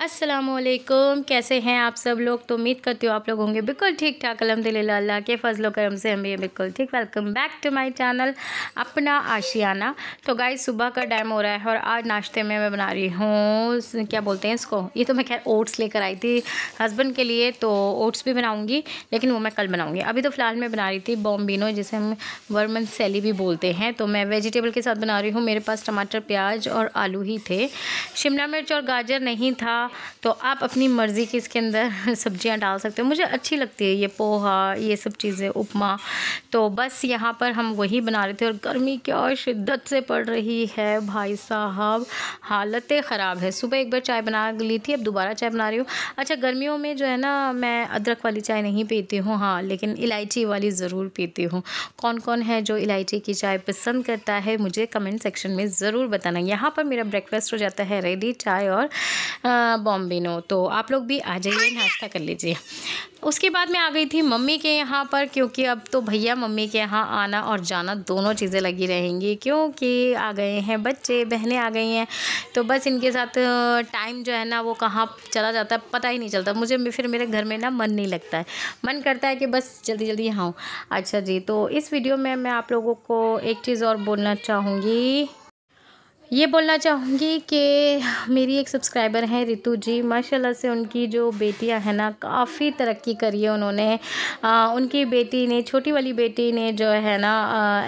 असलकुम कैसे हैं आप सब लोग? तो उम्मीद करती हूँ आप लोग होंगे बिल्कुल ठीक ठाक अलहमदिल्ला अल्लाह के फजल करम से हम भी बिल्कुल ठीक। Welcome back to my channel अपना आशियाना। तो गाइस सुबह का टाइम हो रहा है और आज नाश्ते में मैं बना रही हूँ क्या बोलते हैं इसको? ये तो मैं खैर ओट्स लेकर आई थी हस्बैंड के लिए तो ओट्स भी बनाऊँगी, लेकिन वो मैं कल बनाऊँगी। अभी तो फ़िलहाल मैं बना रही थी बॉम्बिनो जिसे हम वर्मन सैली भी बोलते हैं। तो मैं वेजिटेबल के साथ बना रही हूँ, मेरे पास टमाटर, प्याज और आलू ही थे। शिमला मिर्च और गाजर नहीं था तो आप अपनी मर्ज़ी की इसके अंदर सब्ज़ियाँ डाल सकते हो। मुझे अच्छी लगती है ये पोहा, ये सब चीज़ें, उपमा। तो बस यहाँ पर हम वही बना रहे थे और गर्मी क्या शिद्दत से पड़ रही है भाई साहब। हालतें ख़राब है। सुबह एक बार चाय बना ली थी, अब दोबारा चाय बना रही हूँ। अच्छा गर्मियों में जो है ना, मैं अदरक वाली चाय नहीं पीती हूँ हाँ लेकिन इलायची वाली ज़रूर पीती हूँ। कौन कौन है जो इलायची की चाय पसंद करता है, मुझे कमेंट सेक्शन में ज़रूर बताना। यहाँ पर मेरा ब्रेकफास्ट हो जाता है रेडी चाय और बॉम्बिनो तो आप लोग भी आ जाइए नाश्ता कर लीजिए। उसके बाद मैं आ गई थी मम्मी के यहाँ पर क्योंकि अब तो भैया मम्मी के यहाँ आना और जाना दोनों चीज़ें लगी रहेंगी क्योंकि आ गए हैं बच्चे बहनें आ गई हैं तो बस इनके साथ टाइम जो है ना वो कहाँ चला जाता है पता ही नहीं चलता। मुझे फिर मेरे घर में ना मन नहीं लगता है। मन करता है कि बस जल्दी जल्दी यहाँ अच्छा जी तो इस वीडियो में मैं आप लोगों को एक चीज़ और बोलना चाहूँगी। ये बोलना चाहूँगी कि मेरी एक सब्सक्राइबर हैं रितु जी। माशाल्लाह से उनकी जो बेटियाँ हैं ना काफ़ी तरक्की करी है उन्होंने। आ, उनकी बेटी ने छोटी वाली बेटी ने जो है ना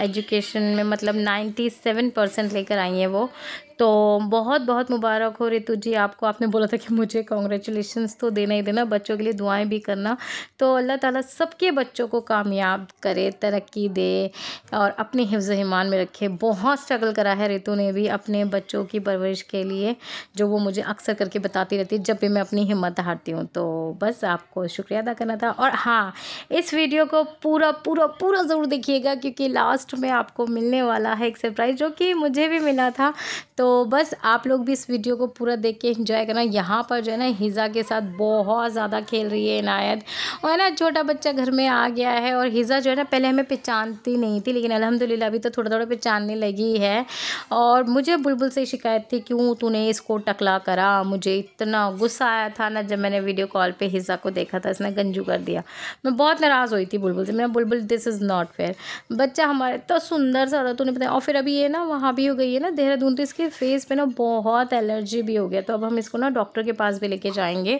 एजुकेशन में मतलब नाइन्टी सेवन परसेंट लेकर आई हैं वो। तो बहुत बहुत मुबारक हो रितु जी, आपको आपने बोला था कि मुझे कॉन्ग्रेचुलेशंस तो देना ही देना, बच्चों के लिए दुआएँ भी करना। तो अल्लाह ताला सबके बच्चों को कामयाब करे, तरक्की दे और अपने हिफ्ज़ ईमान में रखे। बहुत स्ट्रगल करा है रितु ने भी अपने बच्चों की परवरिश के लिए, जो वो मुझे अक्सर करके बताती रहती है जब भी मैं अपनी हिम्मत हारती हूँ। तो बस आपको शुक्रिया अदा करना था और हाँ इस वीडियो को पूरा पूरा पूरा ज़रूर देखिएगा, क्योंकि लास्ट में आपको मिलने वाला है एक सरप्राइज़ जो कि मुझे भी मिला था। तो बस आप लोग भी इस वीडियो को पूरा देख के इंजॉय करना। यहाँ पर जो है ना, हिज़ा के साथ बहुत ज़्यादा खेल रही है इनायत और है ना, छोटा बच्चा घर में आ गया है और हिज़ा जो है ना, पहले हमें पहचानती नहीं थी, लेकिन अलहमदिल्ला अभी तो थोड़ा थोड़ा पहचानने लगी है। और मुझे बुलबुल से शिकायत थी, क्यों तूने इसको टकला करा? मुझे इतना गुस्सा आया था ना, जब मैंने वीडियो कॉल पर हिज़ा को देखा था, इसने गंजू कर दिया। मैं बहुत नाराज़ हुई थी बुलबुल से। मैं Bulbul this is not fair बच्चा हमारे तो सुंदर सा था, तूने बताया और फिर अभी ये ना, वहाँ भी हो गई है ना, देहरादून तो इसके फेस पे ना बहुत एलर्जी भी हो गया। तो अब हम इसको ना डॉक्टर के पास भी लेके जाएँगे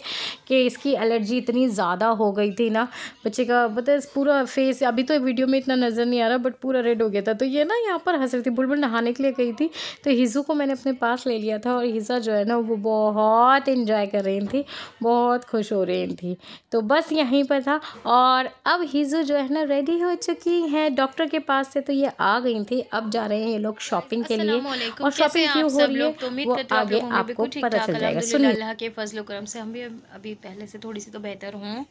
कि इसकी एलर्जी इतनी ज़्यादा हो गई थी ना। बच्चे का बता पूरा फेस अभी तो वीडियो में इतना नज़र नहीं आ रहा बट पूरा रेड हो गया था। तो ये ना यहाँ पर हंस रही थी बुलबुल नहाने के लिए गई थी। तो हिज़ू को मैंने अपने पास ले लिया था और हिज़ा जो है ना वो बहुत इन्जॉय कर रही थी बहुत खुश हो रही थी। तो बस यहीं पर था और अब हिज़ू जो है ना रेडी हो चुकी है डॉक्टर के पास से। तो ये आ गई थी अब जा रहे हैं ये लोग शॉपिंग के लिए। और शॉपिंग क्यों हो रही है तो उम्मीद करते आगे आपको पता चल जाएगा। सुनिए। अल्लाह के फजल करम से हम भी अभी पहले से थोड़ी सी तो बेहतर हूँ।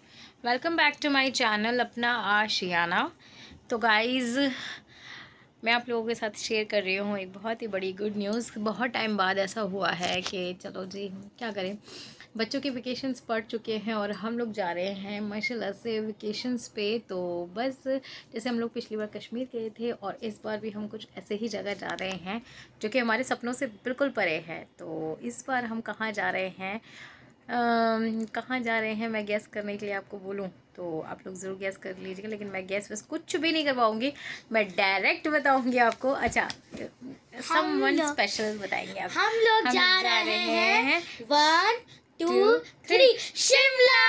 Welcome back to my channel अपना आशियाना। तो गाइज़ मैं आप लोगों के साथ शेयर कर रही हूँ एक बहुत ही बड़ी गुड न्यूज़ बहुत टाइम बाद ऐसा हुआ है कि चलो जी क्या करें? बच्चों के वेकेशंस पड़ चुके हैं और हम लोग जा रहे हैं माशाल्लाह से वेकेशंस पे। तो बस जैसे हम लोग पिछली बार कश्मीर गए थे और इस बार भी हम कुछ ऐसे ही जगह जा रहे हैं जो कि हमारे सपनों से बिल्कुल परे है। तो इस बार हम कहाँ जा रहे हैं? कहाँ जा रहे हैं मैं गैस करने के लिए आपको बोलूँ? तो आप लोग ज़रूर गैस कर लीजिएगा लेकिन मैं गैस वैस कुछ भी नहीं करवाऊँगी। मैं डायरेक्ट बताऊँगी आपको। अच्छा समवन स्पेशल बताएँगे आप। हम लोग जा, जा रहे हैं one two three Shimla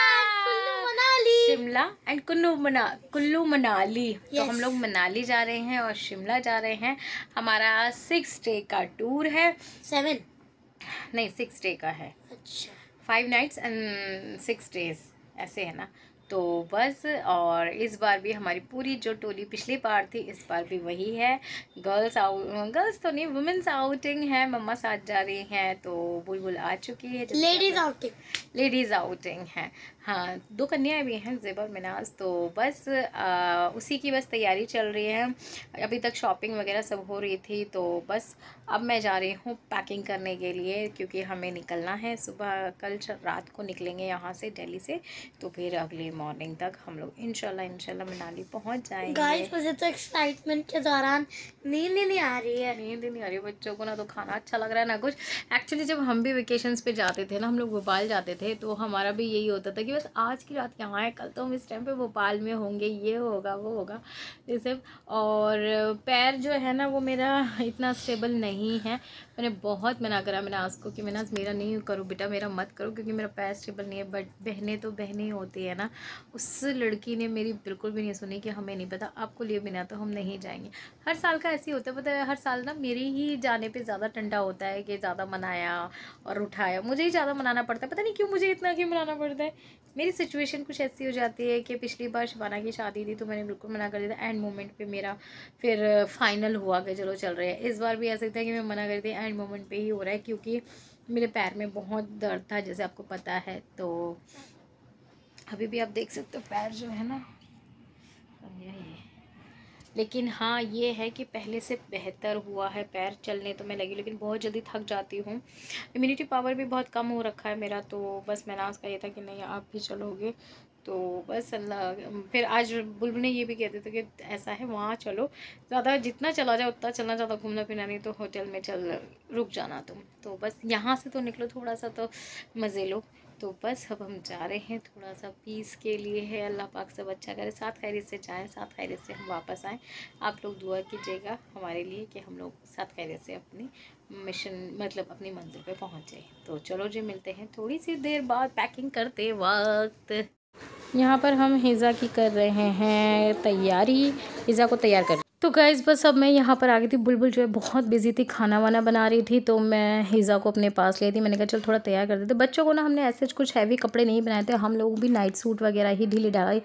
Kullu Manali Shimla and Kullu मना कुल्लू मनाली yes. तो हम लोग मनाली जा रहे हैं और शिमला जा रहे हैं। हमारा सिक्स डे का टूर है। सेवन नहीं सिक्स डे का है। अच्छा। Five nights and six days ऐसे है ना। तो बस और इस बार भी हमारी पूरी जो टोली पिछली बार थी इस बार भी वही है। गर्ल्स आउट गर्ल्स तो नहीं वुमेंस आउटिंग है मम्मा साथ जा रही हैं तो बुलबुल आ चुकी है लेडीज़ आउटिंग लेडीज़ आउटिंग है। हाँ दो कन्याएँ भी हैं ज़ेबर मिनाज तो बस आ, उसी की बस तैयारी चल रही है। अभी तक शॉपिंग वगैरह सब हो रही थी तो बस अब मैं जा रही हूँ पैकिंग करने के लिए क्योंकि हमें निकलना है सुबह। कल रात को निकलेंगे यहाँ से दिल्ली से तो फिर अगले मॉर्निंग तक हम लोग इनशाला इनशाला मनाली पहुँच जाएँगे। गाइस मुझे तो एक्साइटमेंट के दौरान नींद नहीं आ रही है। नींद नहीं आ रही है बच्चों को ना तो खाना अच्छा लग रहा है ना कुछ। एक्चुअली जब हम भी वेकेशंस पे जाते थे ना हम लोग भोपाल जाते थे तो हमारा भी यही होता था कि बस आज की रात यहाँ है, कल तो हम इस टाइम पे भोपाल में होंगे, ये होगा, वो होगा, ये सब और पैर जो है ना, वो मेरा इतना स्टेबल नहीं है। मैंने बहुत मना करा, मैंने आज को कि मैंने मेरा नहीं करो, बेटा, मेरा मत करो, क्योंकि मेरा पैर स्टेबल नहीं है बट बहनें तो बहनें होती है ना, उस लड़की ने मेरी बिल्कुल भी नहीं सुनी कि हमें नहीं पता, आपको लिए बिना तो हम नहीं जाएँगे। हर साल का ऐसे ही होता है, पता है, हर साल ना मेरे ही जाने पर ज़्यादा ठंडा होता है कि ज़्यादा मनाया और उठाया, मुझे ही ज़्यादा मनाना पड़ता है, पता नहीं क्यों मुझे इतना क्यों मनाना पड़ता है। मेरी सिचुएशन कुछ ऐसी हो जाती है कि पिछली बार शबाना की शादी थी तो मैंने बिल्कुल मना कर दिया था। एंड मोमेंट पे मेरा फिर फाइनल हुआ कि चलो चल रहे हैं। इस बार भी ऐसा था कि मैं मना कर दी एंड मोमेंट पे ही हो रहा है क्योंकि मेरे पैर में बहुत दर्द था, जैसे आपको पता है। तो अभी भी आप देख सकते हो, पैर जो है ना लेकिन हाँ ये है कि पहले से बेहतर हुआ है पैर चलने तो मैं लगी, लेकिन बहुत जल्दी थक जाती हूँ। इम्यूनिटी पावर भी बहुत कम हो रखा है मेरा तो बस मैंने आज का ये था कि नहीं, आप भी चलोगे। तो बस अल्लाह, फिर आज बुलबुल ने ये भी कहते थे कि ऐसा है, वहाँ चलो। ज़्यादा जितना चला जाए, उतना चलना, ज़्यादा घूमना फिरना नहीं तो होटल में चल, रुक जाना तुम। तो बस यहाँ से तो निकलो, थोड़ा सा तो मज़े लो। तो बस अब हम जा रहे हैं थोड़ा सा पीस के लिए है। अल्लाह पाक सब अच्छा करे। साथ खैरियत से जाएँ, साथ खैरियत से हम वापस आएँ। आप लोग दुआ कीजिएगा हमारे लिए कि हम लोग साथ खैरियत से अपनी मिशन मतलब अपनी मंजिल पे पहुँच जाए। तो चलो जी, मिलते हैं थोड़ी सी देर बाद। पैकिंग करते वक्त। यहाँ पर हम हिज़ा की कर रहे हैं तैयारी। हिज़ा को तैयार कर तो गैस बस अब मैं यहाँ पर आ गई थी। बुलबुल जो है बहुत बिज़ी थी खाना वाना बना रही थी तो मैं हिज़ा को अपने पास ले थी। मैंने कहा, चल थोड़ा तैयार कर देते बच्चों को ना हमने ऐसे कुछ हैवी कपड़े नहीं बनाए थे। हम लोग भी नाइट सूट वगैरह ही ढीले ढाई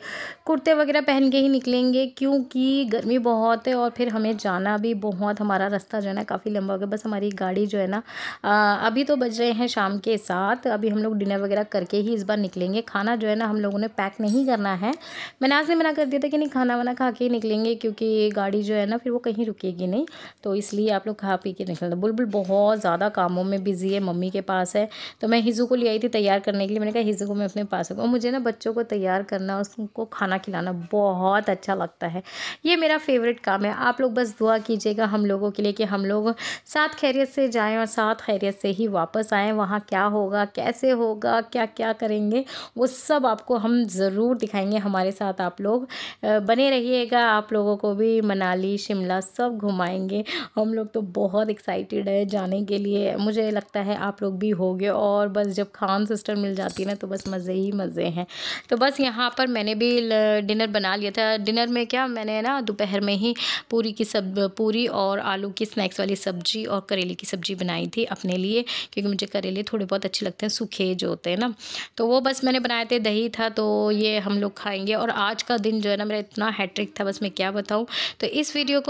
कुर्ते वगैरह पहन के ही निकलेंगे, क्योंकि गर्मी बहुत है और फिर हमें जाना भी बहुत, हमारा रास्ता जो है ना काफ़ी लंबा हो गया। बस हमारी गाड़ी जो है ना अभी तो बज रहे हैं शाम के साथ अभी हम लोग डिनर वगैरह करके ही इस बार निकलेंगे। खाना जो है ना हम लोगों ने पैक नहीं करना है। मैंने आज ने मना कर दिया था कि नहीं खाना वाना खा के ही निकलेंगे, क्योंकि गाड़ी जो है ना, फिर वो कहीं रुकेगी नहीं। तो इसलिए आप लोग खा पी के निकलते बुलबुल बहुत ज़्यादा कामों में बिज़ी है, मम्मी के पास है। तो मैं हिजू को ले आई थी तैयार करने के लिए। मैंने कहा हिजू को मैं अपने पास रखूँ। मुझे ना बच्चों को तैयार करना, उसको खाना खिलाना बहुत अच्छा लगता है। ये मेरा फेवरेट काम है। आप लोग बस दुआ कीजिएगा हम लोगों के लिए कि हम लोग साथ खैरियत से जाएँ और साथ खैरियत से ही वापस आएँ। वहाँ क्या होगा, कैसे होगा क्या क्या करेंगे, वो सब आपको हम ज़रूर दिखाएँगे। हमारे साथ आप लोग बने रहिएगा। आप लोगों को भी मनाली शिमला सब घुमाएँगे। हम लोग तो बहुत एक्साइटेड है जाने के लिए। मुझे लगता है आप लोग भी होगे और बस जब खान सिस्टर मिल जाती है ना तो बस मज़े ही मज़े हैं। तो बस यहाँ पर मैंने भी डिनर बना लिया था। डिनर में क्या, मैंने ना दोपहर में ही पूरी की सब, पूरी और आलू की स्नैक्स वाली सब्ज़ी और करेले की सब्ज़ी बनाई थी अपने लिए, क्योंकि मुझे करेले थोड़े बहुत अच्छे लगते हैं, सूखे जो होते हैं ना। तो वो बस मैंने बनाए थे, दही था तो ये हम लोग खाएँगे। और आज का दिन जो है ना, मेरा इतना हैट्रिक था, बस मैं क्या बताऊँ। तो इस वीडियो को